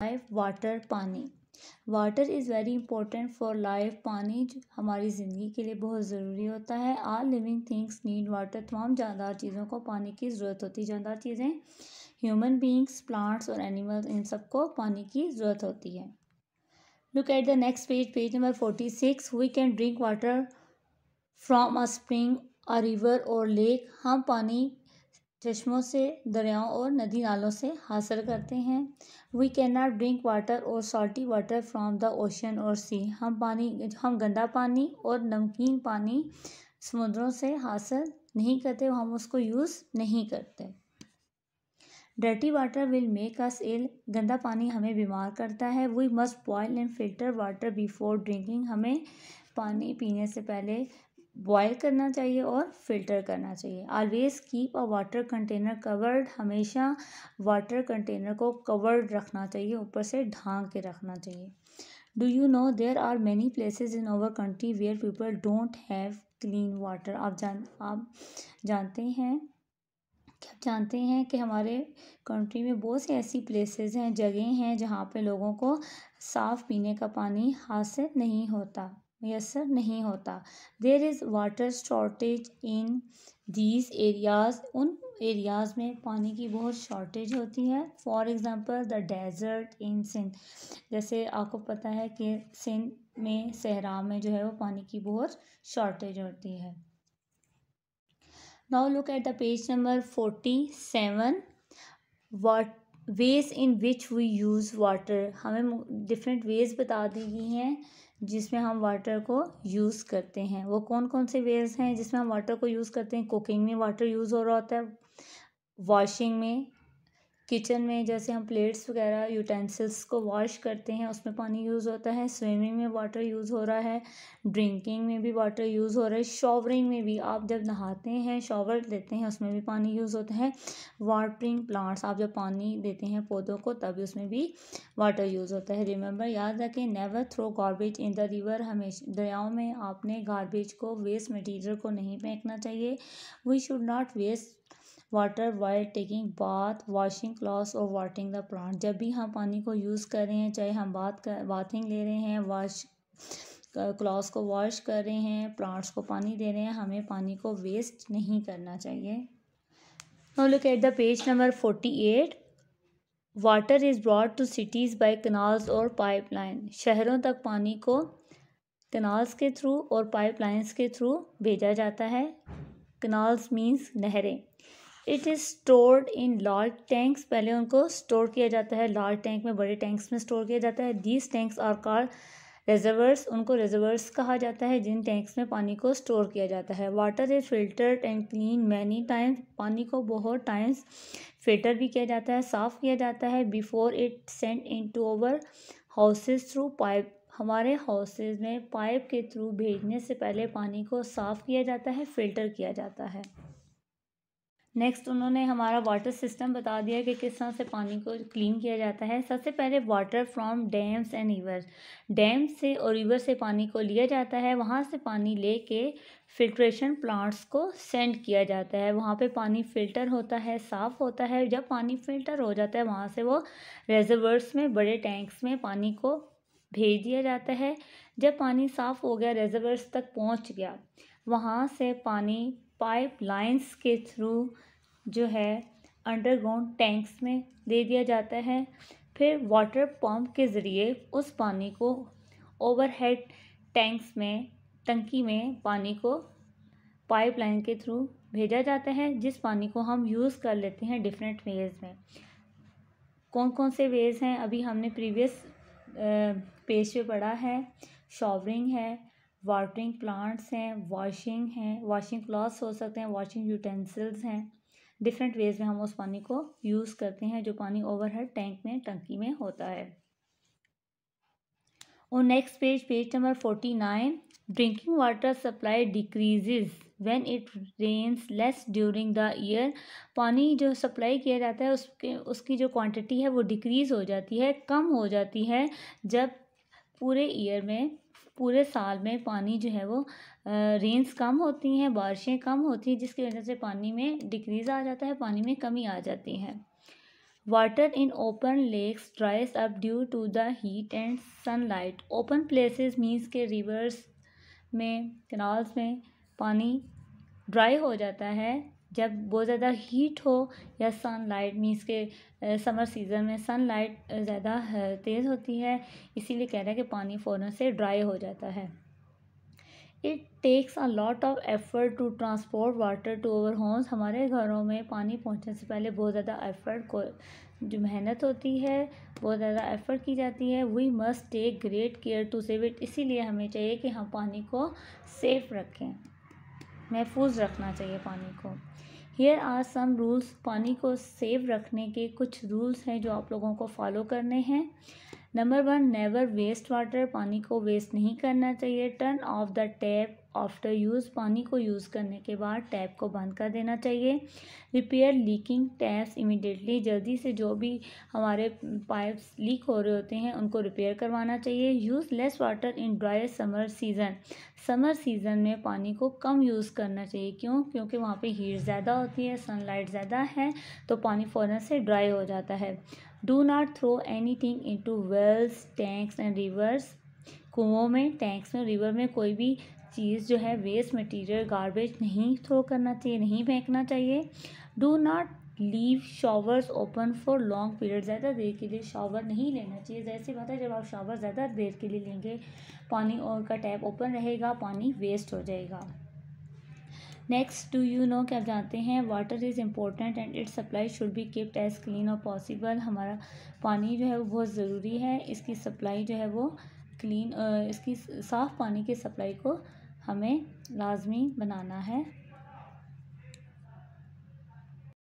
Life, water, पानी। Water is very important for life. पानी हमारी ज़िंदगी के लिए बहुत ज़रूरी होता है। All living things need water. तमाम जानदार चीज़ों को पानी की ज़रूरत होती है। जानदार चीज़ें, ह्यूमन बींग्स, प्लांट्स और एनिमल्स, इन सबको पानी की ज़रूरत होती है। Look at the next page. Page number forty six. We can drink water from a spring, a river और लेक। हम पानी चश्मों से, दरियाओं और नदी नालों से हासिल करते हैं। We can not drink water और salty water from the ocean और सी हम पानी, हम गंदा पानी और नमकीन पानी समुद्रों से हासिल नहीं करते हम उसको यूज़ नहीं करते। Dirty water will make us ill गंदा पानी हमें बीमार करता है। We must boil and filter water before drinking हमें पानी पीने से पहले बॉयल करना चाहिए और फ़िल्टर करना चाहिए। Always keep a water container covered हमेशा वाटर कंटेनर को कवर्ड रखना चाहिए, ऊपर से ढांक के रखना चाहिए। Do you know there are many places in our country where people don't have clean water आप जान, आप जानते हैं? क्या आप जानते हैं कि हमारे कंट्री में बहुत सी ऐसी प्लेसेस हैं, जगह हैं जहाँ पे लोगों को साफ़ पीने का पानी हासिल नहीं होता? मैसर नहीं होता। There is water shortage in these areas उन एरियाज़ में पानी की बहुत शॉर्टेज होती है। For example the desert in Sindh जैसे आपको पता है कि सिंध में सहरा में जो है वो पानी की बहुत शॉर्टेज होती है। Now look at the page number forty seven what ways in which we use water हमें डिफरेंट वेज बता दी गई हैं, जिसमें हम वाटर को यूज़ करते हैं। वो कौन कौन से वेज हैं जिसमें हम वाटर को यूज़ करते हैं? कुकिंग में वाटर यूज़ हो रहा होता है वॉशिंग में किचन में जैसे हम प्लेट्स वगैरह यूटेंसिल्स को वॉश करते हैं, उसमें पानी यूज़ होता है स्विमिंग में वाटर यूज़ हो रहा है ड्रिंकिंग में भी वाटर यूज़ हो रहा है शॉवरिंग में भी आप जब नहाते हैं शॉवर लेते हैं, उसमें भी पानी यूज़ होता है वाटरिंग प्लांट्स आप जब पानी देते हैं पौधों को तभी उसमें भी वाटर यूज़ होता है। रिमेंबर याद रखें never throw garbage in the river हमेशा, दरियाओं में आपने गार्बेज को वेस्ट मटीरियल को नहीं फेंकना चाहिए। We should not waste water while taking bath washing cloth और वाटरिंग द प्लांट जब भी हम पानी को यूज़ कर रहे हैं, चाहे हम बात कर बाथिंग ले रहे हैं वॉश क्लॉथ को वॉश कर रहे हैं प्लांट्स को पानी दे रहे हैं, हमें पानी को वेस्ट नहीं करना चाहिए। Look at the page number forty eight water is brought to cities by canals और पाइपलाइन शहरों तक पानी को कनाल्स के थ्रू और पाइपलाइंस के थ्रू भेजा जाता है। कनाल्स मीन्स नहरें। It is stored in large tanks पहले उनको स्टोर किया जाता है। लार्ज टैंक में, बड़े टैंक्स में स्टोर किया जाता है। These tanks are called reservoirs उनको रिजर्वर्स कहा जाता है। जिन टैंक्स में पानी को स्टोर किया जाता है। Water is filtered and clean many times पानी को बहुत टाइम्स फ़िल्टर भी किया जाता है। साफ़ किया जाता है। Before it send into over houses through pipe हमारे हाउसेज में पाइप के थ्रू भेजने से पहले पानी को साफ़ किया जाता है। फ़िल्टर किया जाता है। नेक्स्ट उन्होंने हमारा वाटर सिस्टम बता दिया कि किस तरह से पानी को क्लीन किया जाता है। सबसे पहले water from dams and rivers dam से और रिवर से पानी को लिया जाता है। वहाँ से पानी लेके फिल्ट्रेशन प्लांट्स को सेंड किया जाता है। वहाँ पे पानी फ़िल्टर होता है, साफ़ होता है। जब पानी फ़िल्टर हो जाता है, वहाँ से वो रेजर्वर्स में, बड़े टैंक्स में पानी को भेज दिया जाता है। जब पानी साफ़ हो गया रेजर्वर्स तक पहुँच गया, वहाँ से पानी पाइप लाइन्स के थ्रू जो है अंडरग्राउंड टैंक्स में दे दिया जाता है। फिर वाटर पंप के ज़रिए उस पानी को ओवरहेड टैंक्स में, टंकी में पानी को पाइपलाइन के थ्रू भेजा जाता है, जिस पानी को हम यूज़ कर लेते हैं डिफरेंट वेज में। कौन कौन से वेज हैं? अभी हमने प्रीवियस पेज पे पढ़ा है, शॉवरिंग है वाटरिंग प्लांट्स हैं, वॉशिंग हैं, वॉशिंग क्लॉथ्स हो सकते हैं, वॉशिंग यूटेंसिल्स हैं। डिफरेंट वेज में हम उस पानी को यूज़ करते हैं जो पानी ओवरहेड टैंक में, टंकी में होता है। और next page page number forty nine drinking water supply decreases when it rains less during the year पानी जो सप्लाई किया जाता है, उसके, उसकी जो क्वांटिटी है वो डिक्रीज़ हो जाती है, कम हो जाती है जब पूरे ईयर में, पूरे साल में पानी जो है वो रेंस कम होती हैं, बारिशें कम होती हैं, जिसकी वजह से पानी में डिक्रीज़ आ जाता है, पानी में कमी आ जाती है। Water in open lakes dries up due to the heat and sunlight open places means के रिवर्स में कनाल्स में पानी ड्राई हो जाता है जब बहुत ज़्यादा हीट हो या सनलाइट मीन्स के समर सीज़न में सनलाइट ज़्यादा तेज़ होती है, इसीलिए कह रहा है कि पानी फ़ौरन से ड्राई हो जाता है। It takes a lot of effort to transport water to our homes हमारे घरों में पानी पहुँचने से पहले बहुत ज़्यादा एफर्ट को, जो मेहनत होती है, बहुत ज़्यादा एफर्ट की जाती है। We must take great care to save it इसीलिए हमें चाहिए कि हम पानी को सेफ़ रखें। महफूज रखना चाहिए पानी को। हेयर आर सम रूल्स पानी को सेव रखने के कुछ रूल्स हैं जो आप लोगों को फॉलो करने हैं। Number one never waste water पानी को वेस्ट नहीं करना चाहिए. Turn off the tap after use पानी को यूज़ करने के बाद टैप को बंद कर देना चाहिए. रिपेयर लीकिंग टैप्स इमिडिएटली जल्दी से जो भी हमारे पाइप्स लीक हो रहे होते हैं, उनको रिपेयर करवाना चाहिए. Use less water in dry summer season summer season में पानी को कम यूज़ करना चाहिए. क्यों? क्योंकि वहाँ पे हीट ज़्यादा होती है सनलाइट ज़्यादा है तो पानी फ़ौरन से ड्राई हो जाता है. Do not throw anything into wells tanks and rivers कुओं में टैंक्स में रिवर में कोई भी चीज़ जो है वेस्ट मटेरियल गार्बेज नहीं थ्रो करना चाहिए, नहीं फेंकना चाहिए। Do not leave showers open for long period ज़्यादा देर के लिए शॉवर नहीं लेना चाहिए। जैसी बात है, जब आप शॉवर ज़्यादा देर के लिए लेंगे, पानी और का टैप ओपन रहेगा, पानी वेस्ट हो जाएगा। नेक्स्ट डू यू नो क्या जानते हैं? Water is important and its supply should be kept as clean और पॉसिबल हमारा पानी जो है वो बहुत ज़रूरी है। इसकी सप्लाई जो है वो क्लीन इसकी साफ़ पानी की सप्लाई को हमें लाजमी बनाना है।